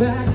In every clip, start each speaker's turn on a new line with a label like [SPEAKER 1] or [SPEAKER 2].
[SPEAKER 1] back.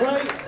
[SPEAKER 2] Right.